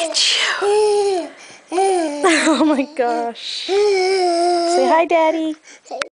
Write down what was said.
Pikachu. oh my gosh. Say hi, Daddy.